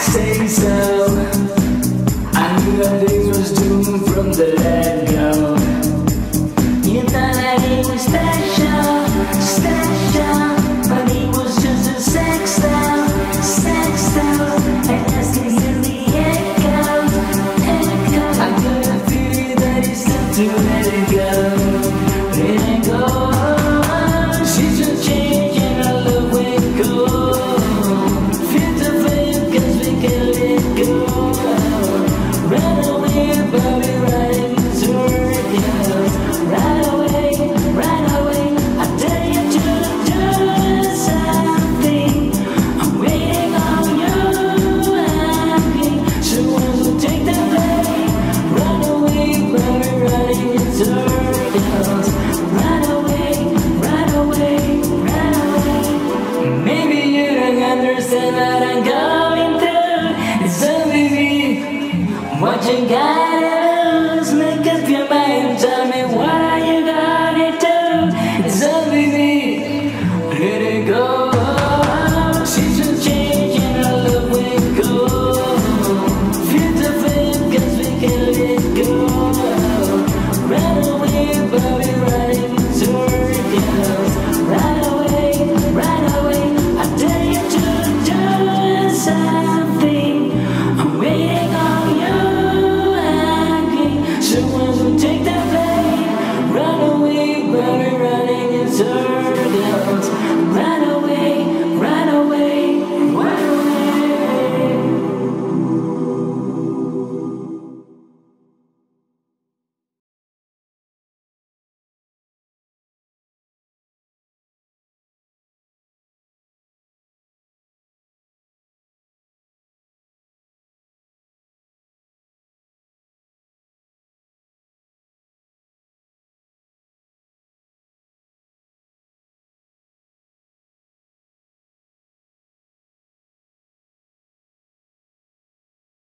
say so. I knew that it was doomed from the let go. You thought I was special. Yeah. deserve